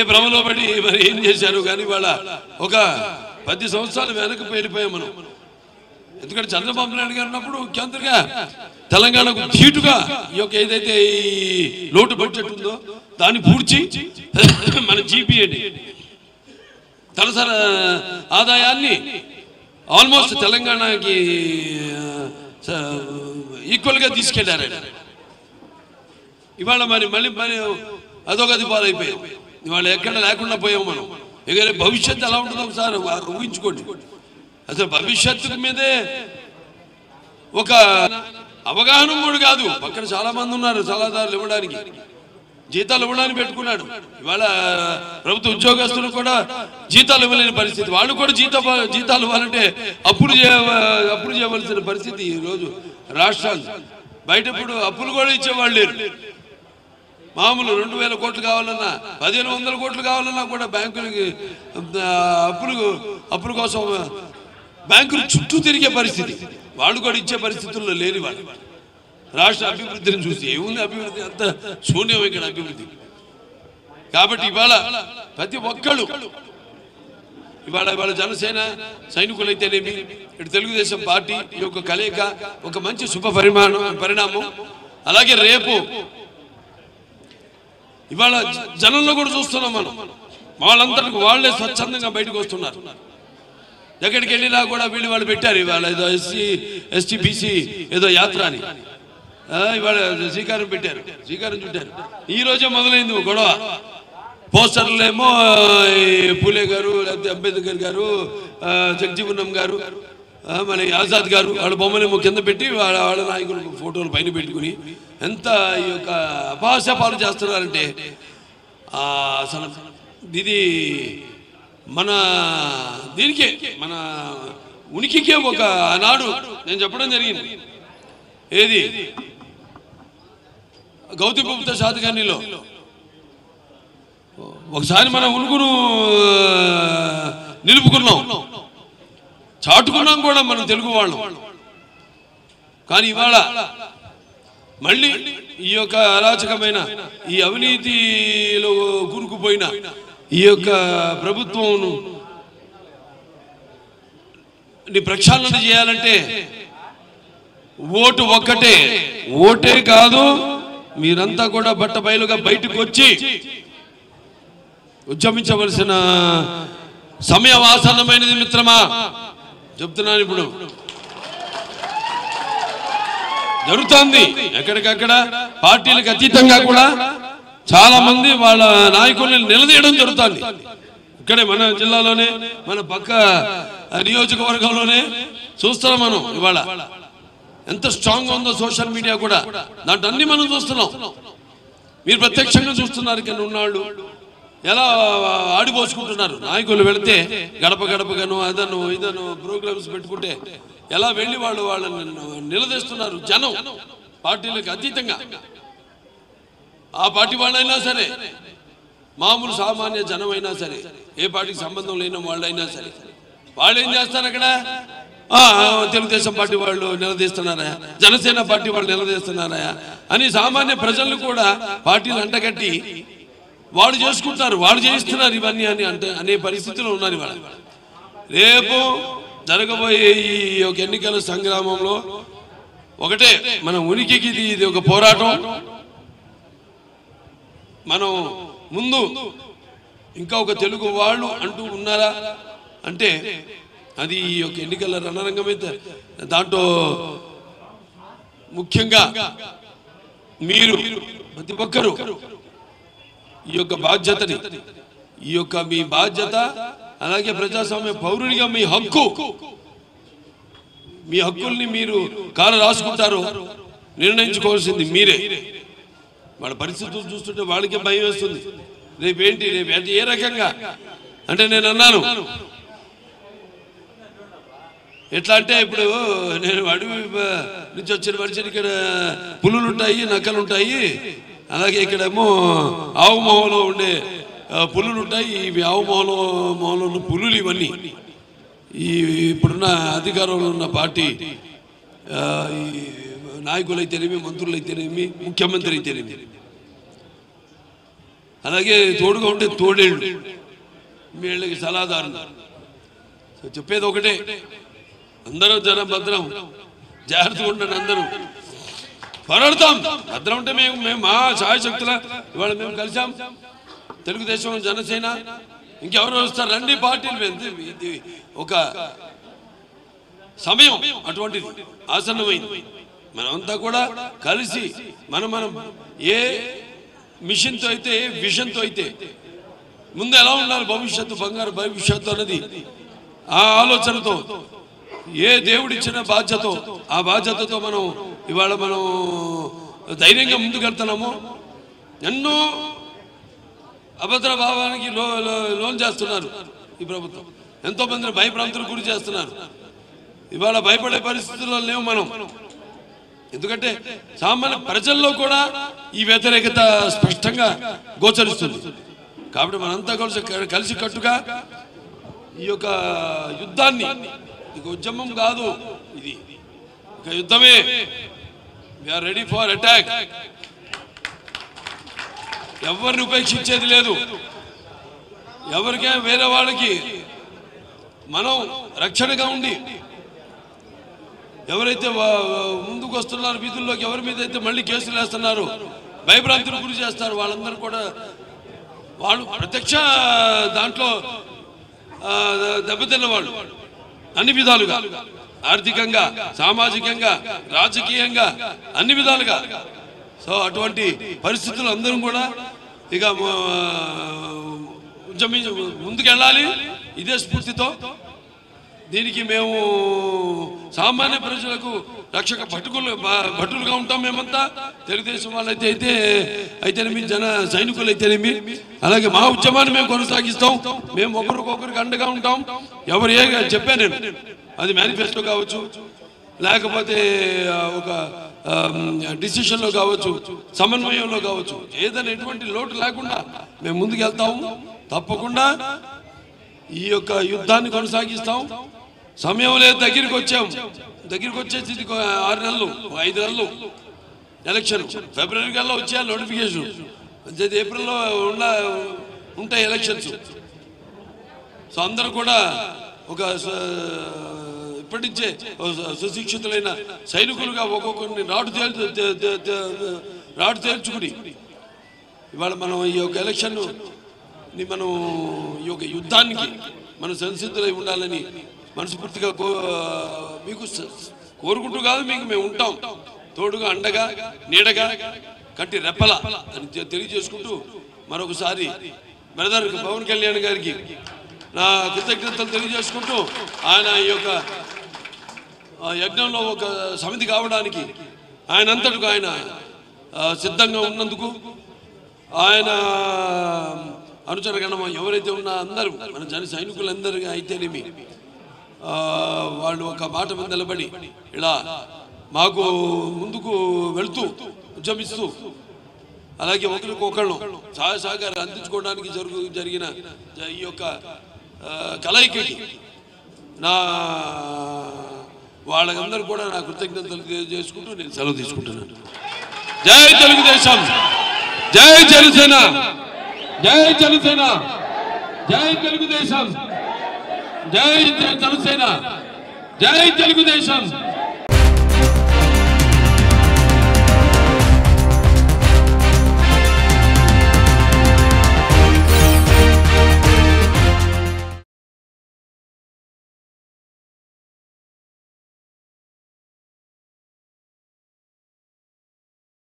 ఏ భ్రమలో పడి మరి ఏం చేశారు? కానీ వాళ్ళ ఒక పది సంవత్సరాలు వెనక్కి వెళ్ళిపోయాం మనం. ఎందుకంటే చంద్రబాబు నాయుడు గారు ఉన్నప్పుడు ముఖ్యమంత్రిగా తెలంగాణకు ధీటుగా ఈ యొక్క ఏదైతే ఈ లోటు బడ్జెట్ ఉందో దాన్ని పూడ్చి మన జీపీఏని తలసరి ఆదాయాన్ని ఆల్మోస్ట్ తెలంగాణకి ఈక్వల్గా తీసుకెళ్ళారు ఇవాళ మరి మళ్ళీ మరి అదొక పాలైపోయాం ఇవాళ ఎక్కడ లేకుండా పోయాం మనం. ఇక భవిష్యత్తు ఎలా ఉంటుందో ఒకసారి ఊహించుకోండి. అసలు భవిష్యత్తు మీదే ఒక అవగాహన కూడా కాదు. పక్కన చాలా మంది ఉన్నారు సలహాదారులు ఇవ్వడానికి. జీతాలు ఇవ్వడానికి పెట్టుకున్నాడు. ఇవాళ ప్రభుత్వ ఉద్యోగస్తులు కూడా జీతాలు ఇవ్వలేని పరిస్థితి. వాళ్ళు కూడా జీత జీతాలు ఇవ్వాలంటే అప్పులు చేయ అప్పులు చేయవలసిన పరిస్థితి ఈ రోజు రాష్ట్రాలు. బయట ఇప్పుడు అప్పులు కూడా ఇచ్చేవాళ్ళు లేరు. మామూలు రెండు వేల కోట్లు కావాలన్నా పదిహేను వందల కోట్లు కావాలన్నా కూడా బ్యాంకులకి అప్పులు అప్పుల కోసం బ్యాంకులు చుట్టూ తిరిగే పరిస్థితి. వాళ్ళు కూడా ఇచ్చే పరిస్థితుల్లో లేని వాళ్ళు. రాష్ట్ర అభివృద్ధిని చూసి ఏముంది అభివృద్ధి? అంత శూన్యం ఇక్కడ అభివృద్ధి. కాబట్టి ఇవాళ ప్రతి ఒక్కళ్ళు ఇవాళ ఇవాళ జనసేన సైనికులైతేనేమి ఇటు తెలుగుదేశం పార్టీ ఈ యొక్క కలయిక ఒక మంచి శుభ పరిమాణం పరిణామం. అలాగే రేపు ఇవాళ జనంలో కూడా చూస్తున్నాం మనం. వాళ్ళంతటికి వాళ్ళే స్వచ్ఛందంగా బయటకు వస్తున్నారు. ఎక్కడికి వెళ్ళినా కూడా వీళ్ళు వాళ్ళు పెట్టారు ఇవాళ ఏదో ఎస్సీ ఎస్టీ బీసీ ఏదో యాత్ర అని. ఇవాళ శ్రీకారం పెట్టారు. శ్రీకారం చుట్టారు. ఈ రోజే మొదలైంది గొడవ. పోస్టర్లేమో ఏమో పూలే గారు లేకపోతే అంబేద్కర్ గారు జగజీవనం గారు మన ఆజాద్ గారు వాళ్ళ బొమ్మలేమో కింద పెట్టి వాళ్ళ వాళ్ళ నాయకులు ఫోటోలు పైన పెట్టుకుని ఎంత ఈ యొక్క అపహాస్యపాలు చేస్తున్నారంటే అసలు ఇది మన దీనికే మన ఉనికికే ఒక ఆనాడు నేను చెప్పడం జరిగింది. ఏది? గౌతమ బుద్ధ శాతకర్ణిలో ఒకసారి మన ఉనుకును నిలుపుకున్నాం. చాటుకున్నాం కూడా మనం తెలుగు వాళ్ళం. కానీ ఇవాళ మళ్ళీ ఈ యొక్క అరాచకమైన ఈ అవినీతిలో కూరుకుపోయిన ఈ యొక్క ప్రభుత్వం ప్రక్షాళన చేయాలంటే ఓటు ఒక్కటే. ఓటే కాదు మీరంతా కూడా బట్ట బయలుగా బయటకు వచ్చి ఉద్యమించవలసిన సమయం ఆసన్నమైనది మిత్రమా? చెప్తున్నాను ఇప్పుడు. జరుగుతోంది. ఎక్కడికక్కడ పార్టీలకు అతీతంగా కూడా చాలా మంది వాళ్ళ నాయకుల్ని నిలదీయడం జరుగుతుంది. ఇక్కడే మన జిల్లాలోనే మన పక్క నియోజకవర్గంలోనే చూస్తున్నాం మనం ఇవాళ. ఎంత స్ట్రాంగ్ ఉందో సోషల్ మీడియా కూడా. దాంట్లో అన్ని మనం చూస్తున్నాం. మీరు ప్రత్యక్షంగా చూస్తున్నారు ఇక్కడ ఉన్నాళ్ళు ఎలా ఆడిపోసుకుంటున్నారు నాయకులు వెళితే గడప గడపగాను అదను ఇదను ప్రోగ్రామ్స్ పెట్టుకుంటే ఎలా వెళ్ళి వాళ్ళు వాళ్ళని నిలదీస్తున్నారు జనం పార్టీలకు అతీతంగా? ఆ పార్టీ వాళ్ళైనా సరే మామూలు సామాన్య జనం అయినా సరే ఏ పార్టీకి సంబంధం లేని వాళ్ళైనా సరే వాళ్ళు ఏం చేస్తారు అక్కడ? తెలుగుదేశం పార్టీ వాళ్ళు నిలదీస్తున్నారా? జనసేన పార్టీ వాళ్ళు నిలదీస్తున్నారా? అని సామాన్య ప్రజలను కూడా పార్టీలు అంటగట్టి వాడు చేసుకుంటారు వాడు చేయిస్తున్నారు ఇవన్నీ అని అంటే అనే పరిస్థితిలో ఉన్నారు ఇవాళ. రేపు జరగబోయే ఈ యొక్క ఎన్నికల సంగ్రామంలో ఒకటే మన ఉనికికి ఇది ఇది ఒక పోరాటం. మనం ముందు ఇంకా ఒక తెలుగు వాళ్ళు అంటూ ఉన్నారా? అంటే అది ఈ యొక్క ఎన్నికల రణరంగం అయితే దాంట్లో ముఖ్యంగా మీరు ప్రతి ఒక్కరూ ఈ యొక్క బాధ్యతని ఈ యొక్క మీ బాధ్యత అలాగే ప్రజాస్వామ్య పౌరునిగా మీ హక్కు. మీ హక్కుల్ని మీరు కాలు రాసుకుంటారు నిర్ణయించుకోవాల్సింది మీరే. వాళ్ళ పరిస్థితులు చూస్తుంటే వాళ్ళకే భయం వేస్తుంది. రేపేంటి రేపు అంటే ఏ రకంగా? అంటే నేను అన్నాను. ఎట్లా అంటే ఇప్పుడు నేను అడవి నుంచి వచ్చిన మనిషిని ఇక్కడ పులులు ఉంటాయి నక్కలు ఉంటాయి అలాగే ఇక్కడేమో ఆవు మొహంలో ఉండే పులులు ఉంటాయి ఇవి ఆవు మొహంలో మొహంలో ఉన్న పులులు ఇవన్నీ. ఈ ఇప్పుడున్న అధికారంలో ఉన్న పార్టీ ఈ నాయకులైతేనేమి మంత్రులైతేనేమి ముఖ్యమంత్రి అయితేనేమి. అలాగే తోడుగా ఉంటే తోడేళ్ళు. వీళ్ళకి సలహాదారులు. చెప్పేది ఒకటే. అందరూ జనం భద్రం. జాగ్రత్తగా ఉండండి అందరూ. పోరాడతాం భద్రం అంటే మేము మేము మా సాయశక్తుల ఇవాళ మేము కలిసాం తెలుగుదేశం జనసేన. ఇంకెవరు వస్తారు? రండి పార్టీలు. ఇది- ఒక సమయం అటువంటిది. ఆసన్నమైంది. మనమంతా కూడా కలిసి మనం మనం ఏ మిషన్తో అయితే ఏ విషన్తో అయితే ముందు ఎలా ఉండాలి భవిష్యత్తు బంగారు భవిష్యత్తు అన్నది ఆ ఆలోచనతో ఏ దేవుడిచ్చిన బాధ్యత ఆ బాధ్యతతో మనం ఇవాళ మనం ధైర్యంగా ముందుకెళ్తున్నాము ఎన్నో అభద్ర భావానికి లో లోన్ చేస్తున్నారు ఈ ప్రభుత్వం. ఎంతో మందిని భయభ్రాంతులకు గురి చేస్తున్నారు. ఇవాళ భయపడే పరిస్థితుల్లో లేవు మనం. ఎందుకంటే సామాన్య ప్రజల్లో కూడా ఈ వ్యతిరేకత స్పష్టంగా గోచరిస్తుంది. కాబట్టి మనంతా కలిసి కలిసి కట్టుగా ఈ యొక్క యుద్ధాన్ని ఇక ఉద్యమం కాదు ఇది. ఇక యుద్ధమే. వీఆర్ రెడీ ఫర్ అటాక్ ఎవరిని ఉపేక్షించేది లేదు. ఎవరికే వేరే వాళ్ళకి మనం రక్షణగా ఉండి ఎవరైతే ముందుకు వస్తున్నారు వీధుల్లోకి ఎవరి మీద అయితే మళ్ళీ కేసులు వేస్తున్నారు భయభ్రాంతులకు గురి చేస్తారు వాళ్ళందరూ కూడా వాళ్ళు ప్రత్యక్ష దాంట్లో దెబ్బతిన్న వాళ్ళు. అన్ని విధాలుగా. ఆర్థికంగా సామాజికంగా రాజకీయంగా అన్ని విధాలుగా. సో అటువంటి పరిస్థితులు అందరం కూడా ఇక ముందుకెళ్ళాలి. ఇదే స్ఫూర్తితో. దీనికి మేము సామాన్య ప్రజలకు రక్షక భటుకులు భటులుగా ఉంటాం మేమంతా. తెలుగుదేశం వాళ్ళైతే అయితే అయితేనేమి జన సైనికులు అయితేనేమి అలాగే మా ఉద్యమాన్ని మేము కొనసాగిస్తాం. మేము ఒకరికొకరికి అండగా ఉంటాం. ఎవరు ఏ చెప్పాను నేను? అది మేనిఫెస్టో కావచ్చు. లేకపోతే ఒక డిసిషన్లో కావచ్చు సమన్వయంలో కావచ్చు. ఏదైనా ఎటువంటి లోటు లేకుండా మేము ముందుకెళ్తాము. తప్పకుండా ఈ యొక్క యుద్ధాన్ని కొనసాగిస్తాం. సమయం లేదు దగ్గరికి వచ్చాం. దగ్గరికి వచ్చేసి ఇది ఆరు నెలలు ఐదు నెలలు. ఎలక్షన్ ఫిబ్రవరి కల్లా వచ్చే నోటిఫికేషన్. ఏప్రిల్లో ఉన్న ఉంటాయి ఎలక్షన్స్. సో అందరూ కూడా ఒక స- ఇప్పటి నుంచే సుశిక్షితులైన సైనికులుగా ఒక్కొక్కరిని నాటు తేల్చు నాటు తేల్చుకుని ఇవాళ మనం ఈ యొక్క ఎలక్షన్ని మనం ఈ యొక్క యుద్ధానికి మనం సంసిద్ధులై ఉండాలని మనస్ఫూర్తిగా కో మీకు కోరుకుంటూ కాదు మీకు మేము ఉంటాం. తోడుగా అండగా నీడగా కట్టి రెప్పల అని తెలియజేసుకుంటూ మరొకసారి బ్రదర్ పవన్ కళ్యాణ్ గారికి నా కృతజ్ఞతలు తెలియజేసుకుంటూ ఆయన ఈ యొక్క యజ్ఞంలో ఒక సమితి కావడానికి ఆయన అంతటికి ఆయన సిద్ధంగా ఉన్నందుకు ఆయన అనుచరగణం ఎవరైతే ఉన్నా అందరూ మన జన సైనికులందరూ అయితేనేమి వాళ్ళు ఒక మాట మీద నిలబడి ఇలా మాకు ముందుకు వెళుతూ ఉద్యమిస్తూ అలాగే ఒకరికొకళ్ళు సహాయ సహకారం అందించుకోవడానికి జరుగు జరిగిన ఈ యొక్క ఆ, కలయికకి నా వాళ్ళందరూ కూడా నా కృతజ్ఞతలు తెలియజేసుకుంటూ నేను సెలవు తీసుకుంటున్నాను. జై తెలుగుదేశం. జై జనసేన. జై జనసేన. జై తెలుగుదేశం. జై జనసేన. జై తెలుగుదేశం.